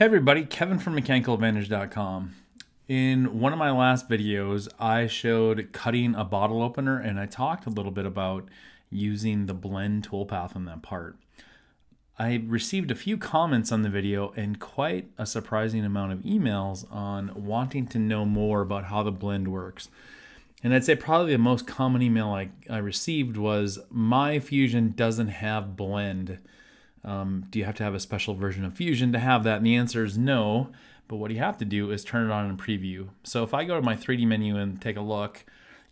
Hey everybody, Kevin from MechanicalAdvantage.com. In one of my last videos, I showed cutting a bottle opener and I talked a little bit about using the blend toolpath on that part. I received a few comments on the video and quite a surprising amount of emails on wanting to know more about how the blend works. And I'd say probably the most common email I, I received was, my Fusion doesn't have blend. Um, do you have to have a special version of Fusion to have that? And the answer is no. But what you have to do is turn it on in preview. So if I go to my 3D menu and take a look,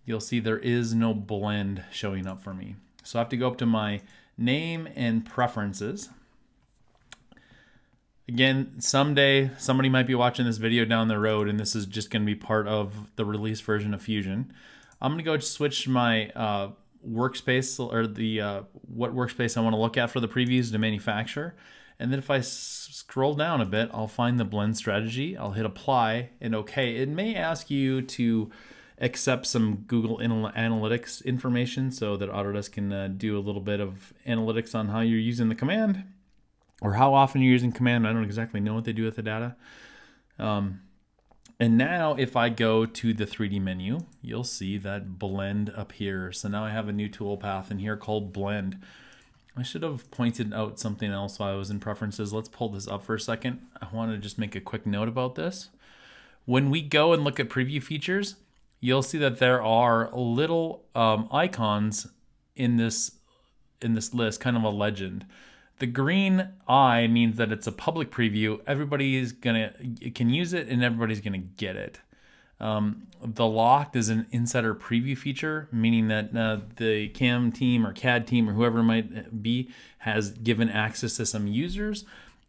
you'll see there is no blend showing up for me. So I have to go up to my name and preferences. Again, someday somebody might be watching this video down the road and this is just going to be part of the release version of Fusion. I'm going to go switch my uh, workspace or the uh, what workspace I want to look at for the previews to manufacture. And then if I scroll down a bit, I'll find the blend strategy. I'll hit apply and okay. It may ask you to accept some Google Analytics information so that Autodesk can uh, do a little bit of analytics on how you're using the command or how often you're using command. I don't exactly know what they do with the data. Um, and now if I go to the 3D menu, you'll see that blend appears. So now I have a new toolpath in here called blend. I should have pointed out something else while I was in preferences. Let's pull this up for a second. I want to just make a quick note about this. When we go and look at preview features, you'll see that there are little um, icons in this in this list, kind of a legend. The green eye means that it's a public preview. Everybody's gonna can use it and everybody's gonna get it. Um, the locked is an insider preview feature, meaning that uh, the CAM team or CAD team or whoever might be has given access to some users.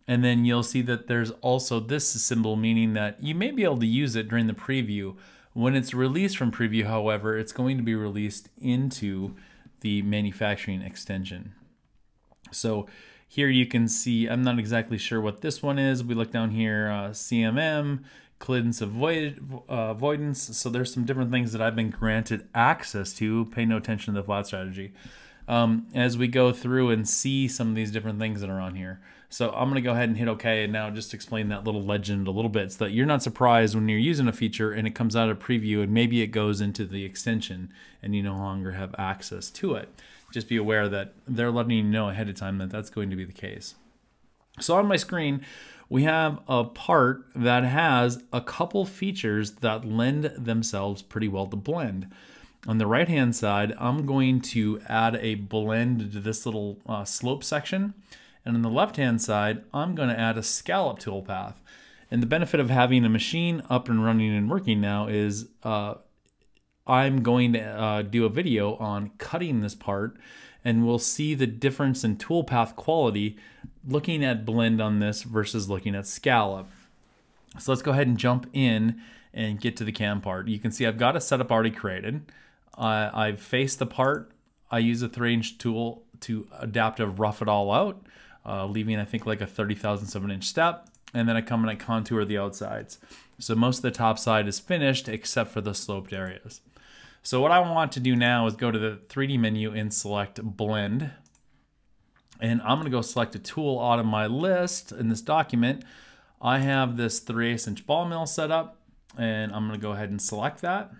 And then you'll see that there's also this symbol, meaning that you may be able to use it during the preview. When it's released from preview, however, it's going to be released into the manufacturing extension. So here you can see, I'm not exactly sure what this one is. We look down here, uh, CMM, Cadence avoid, uh, avoidance. So there's some different things that I've been granted access to. Pay no attention to the flat strategy. Um, as we go through and see some of these different things that are on here. So I'm going to go ahead and hit OK and now just explain that little legend a little bit so that you're not surprised when you're using a feature and it comes out of preview and maybe it goes into the extension and you no longer have access to it just be aware that they're letting you know ahead of time that that's going to be the case. So on my screen, we have a part that has a couple features that lend themselves pretty well to blend. On the right hand side, I'm going to add a blend to this little uh, slope section. And on the left hand side, I'm going to add a scallop toolpath. And the benefit of having a machine up and running and working now is uh, I'm going to uh, do a video on cutting this part and we'll see the difference in toolpath quality looking at blend on this versus looking at scallop. So let's go ahead and jump in and get to the cam part. You can see I've got a setup already created. Uh, I've faced the part. I use a three inch tool to adaptive rough it all out, uh, leaving I think like a 30 thousandths of an inch step. And then I come and I contour the outsides. So most of the top side is finished except for the sloped areas. So what I want to do now is go to the 3D menu and select blend. And I'm gonna go select a tool out of my list in this document. I have this 3 8 inch ball mill set up and I'm gonna go ahead and select that.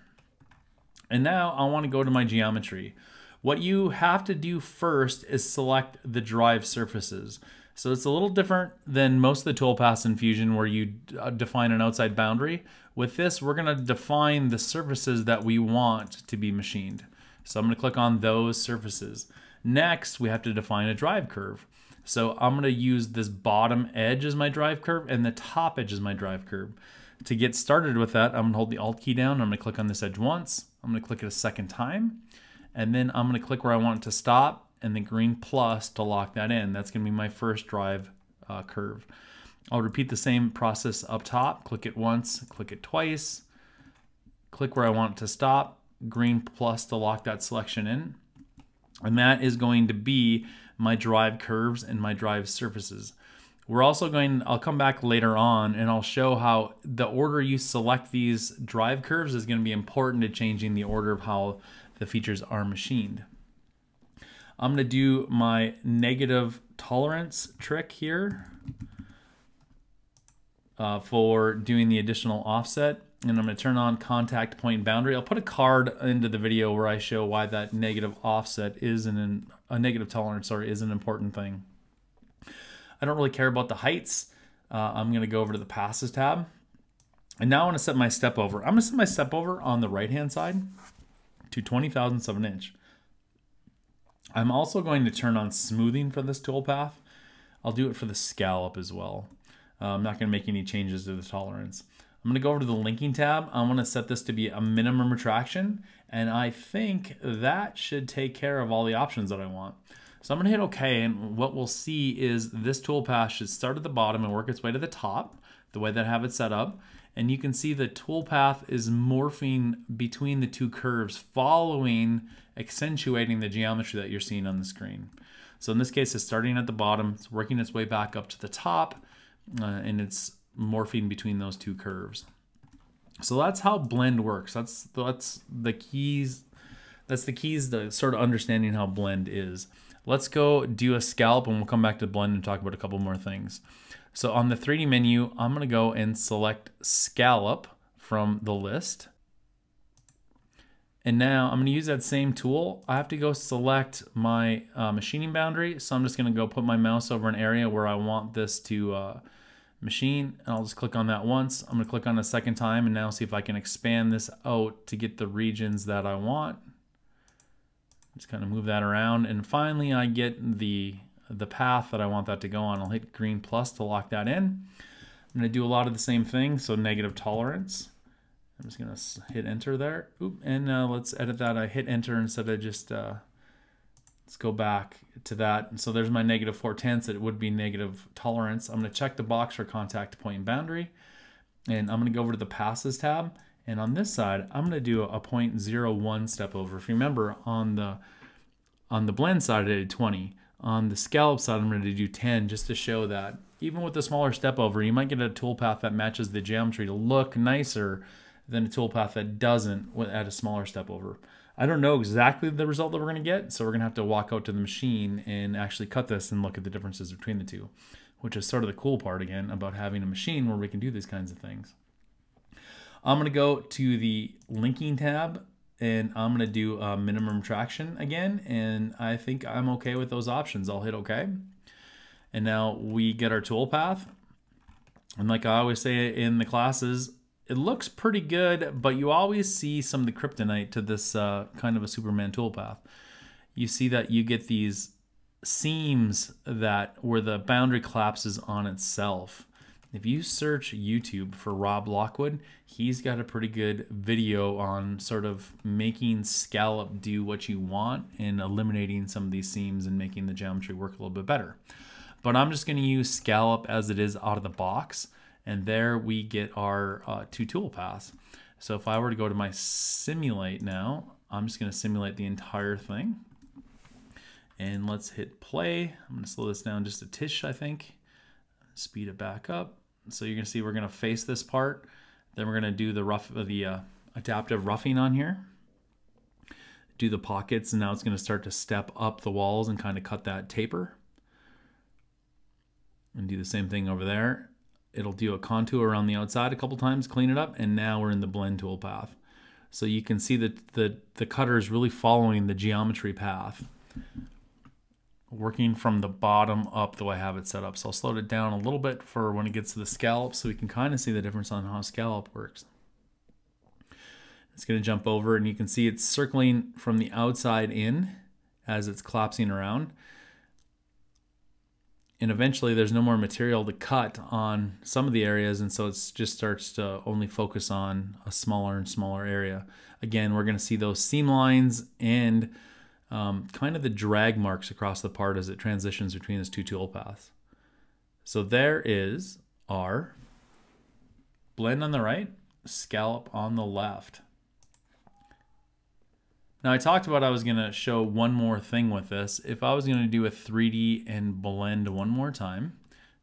And now I wanna go to my geometry. What you have to do first is select the drive surfaces. So it's a little different than most of the toolpaths in Fusion where you uh, define an outside boundary. With this, we're gonna define the surfaces that we want to be machined. So I'm gonna click on those surfaces. Next, we have to define a drive curve. So I'm gonna use this bottom edge as my drive curve and the top edge as my drive curve. To get started with that, I'm gonna hold the Alt key down. I'm gonna click on this edge once. I'm gonna click it a second time. And then I'm gonna click where I want it to stop and the green plus to lock that in. That's going to be my first drive uh, curve. I'll repeat the same process up top. Click it once, click it twice, click where I want it to stop, green plus to lock that selection in. And that is going to be my drive curves and my drive surfaces. We're also going, I'll come back later on and I'll show how the order you select these drive curves is going to be important to changing the order of how the features are machined. I'm going to do my negative tolerance trick here. uh, for doing the additional offset. And I'm to turn on contact point boundary. I'll put a card into the video where I show why that negative offset is an, a negative tolerance, is an important thing. I don't really care about the heights. Uh, I'm going to go over to the passes tab. And now I want to set my step over. I'm to set my step over on the right hand side to 20 thousandths of an inch. I'm also going to turn on smoothing for this toolpath. I'll do it for the scallop as well. Uh, I'm not going to make any changes to the tolerance. I'm going to go over to the linking tab. I want to set this to be a minimum retraction, and I think that should take care of all the options that I want. So I'm going to hit OK, and what we'll see is this toolpath should start at the bottom and work its way to the top, the way that I have it set up. And you can see the toolpath is morphing between the two curves, following, accentuating the geometry that you're seeing on the screen. So in this case, it's starting at the bottom, it's working its way back up to the top, uh, and it's morphing between those two curves. So that's how blend works. That's that's the keys. That's the keys to sort of understanding how blend is. Let's go do a scallop and we'll come back to blend and talk about a couple more things. So on the 3D menu, I'm gonna go and select scallop from the list. And now I'm gonna use that same tool. I have to go select my uh, machining boundary. So I'm just gonna go put my mouse over an area where I want this to uh, machine. And I'll just click on that once. I'm gonna click on a second time and now see if I can expand this out to get the regions that I want. Just kind of move that around. And finally I get the the path that I want that to go on. I'll hit green plus to lock that in. I'm going to do a lot of the same thing, so negative tolerance. I'm just to hit enter there. Oop, and uh, let's edit that. I hit enter instead of just, uh, let's go back to that. And so there's my negative 4 tenths. It would be negative tolerance. I'm to check the box for contact point boundary. And I'm to go over to the passes tab. And on this side, I'm to do a 0.01 step over. If you remember, on the on the blend side, I did 20. On the scallop side, I'm to do 10 just to show that even with the smaller step over, you might get a toolpath that matches the geometry to look nicer than a toolpath that doesn't at a smaller step over. I don't know exactly the result that we're going to get, so we're going to have to walk out to the machine and actually cut this and look at the differences between the two, which is sort of the cool part again about having a machine where we can do these kinds of things. I'm going to go to the linking tab and I'm gonna do a minimum traction again and I think I'm okay with those options. I'll hit okay. And now we get our toolpath. And like I always say in the classes, it looks pretty good, but you always see some of the kryptonite to this uh, kind of a Superman toolpath. You see that you get these seams that where the boundary collapses on itself. If you search YouTube for Rob Lockwood, he's got a pretty good video on sort of making scallop do what you want and eliminating some of these seams and making the geometry work a little bit better. But I'm just going to use scallop as it is out of the box. And there we get our uh, two tool paths. So if I were to go to my simulate now, I'm just going to simulate the entire thing. And let's hit play. I'm to slow this down just a tish, I think. Speed it back up. So you're gonna see we're gonna face this part. Then we're gonna do the rough, the uh, adaptive roughing on here. Do the pockets, and now it's gonna start to step up the walls and kind of cut that taper. And do the same thing over there. It'll do a contour around the outside a couple times, clean it up, and now we're in the blend tool path. So you can see that the, the cutter is really following the geometry path working from the bottom up the way I have it set up. So I'll slow it down a little bit for when it gets to the scallop so we can kind of see the difference on how scallop works. It's going to jump over and you can see it's circling from the outside in as it's collapsing around. And eventually there's no more material to cut on some of the areas and so it just starts to only focus on a smaller and smaller area. Again, we're going to see those seam lines and um, kind of the drag marks across the part as it transitions between those two tool paths. So there is our blend on the right, scallop on the left. Now I talked about I was going to show one more thing with this. If I was going to do a 3D and blend one more time,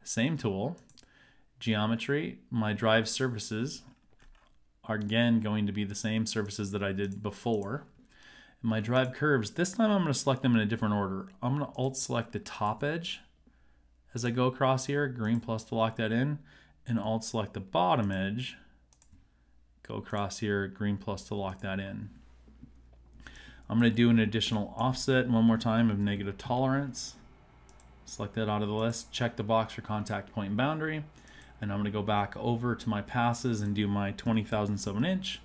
same tool, geometry, my drive surfaces are again going to be the same surfaces that I did before my drive curves, this time I'm going to select them in a different order. I'm going to alt select the top edge as I go across here, green plus to lock that in. and alt select the bottom edge, go across here, green plus to lock that in. I'm going to do an additional offset one more time of negative tolerance. Select that out of the list, check the box for contact point boundary, and I'm going to go back over to my passes and do my 20 thousandths of an inch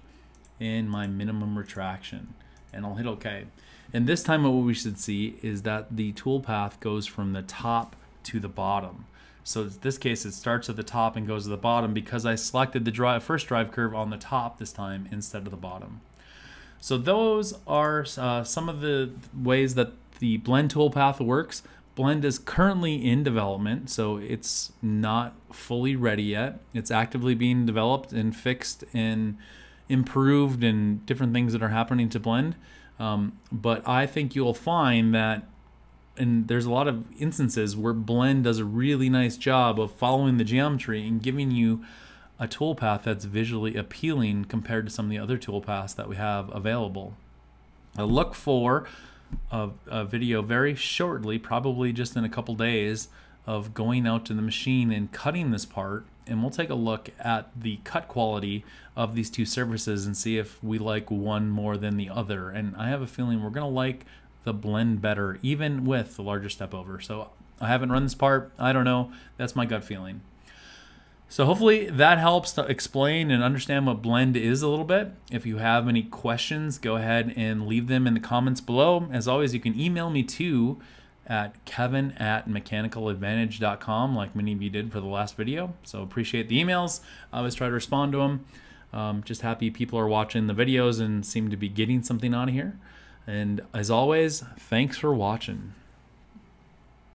in my minimum retraction, and I'll hit OK. And this time what we should see is that the toolpath goes from the top to the bottom. So in this case, it starts at the top and goes to the bottom because I selected the drive, first drive curve on the top this time instead of the bottom. So those are uh, some of the ways that the blend toolpath works. Blend is currently in development, so it's not fully ready yet. It's actively being developed and fixed and improved and different things that are happening to Blend. Um, but I think you'll find that, and there's a lot of instances where Blend does a really nice job of following the geometry and giving you a toolpath that's visually appealing compared to some of the other toolpaths that we have available. I look for a, a, video very shortly, probably just in a couple days, of going out to the machine and cutting this part. And we'll take a look at the cut quality of these two surfaces and see if we like one more than the other. And I have a feeling we're going to like the blend better, even with the larger step over. So I haven't run this part. I don't know. That's my gut feeling. So hopefully that helps to explain and understand what blend is a little bit. If you have any questions, go ahead and leave them in the comments below. As always, you can email me too at kevin at mechanicaladvantage.com like many of you did for the last video. So appreciate the emails. I always try to respond to them. Um, just happy people are watching the videos and seem to be getting something out of here. And as always, thanks for watching.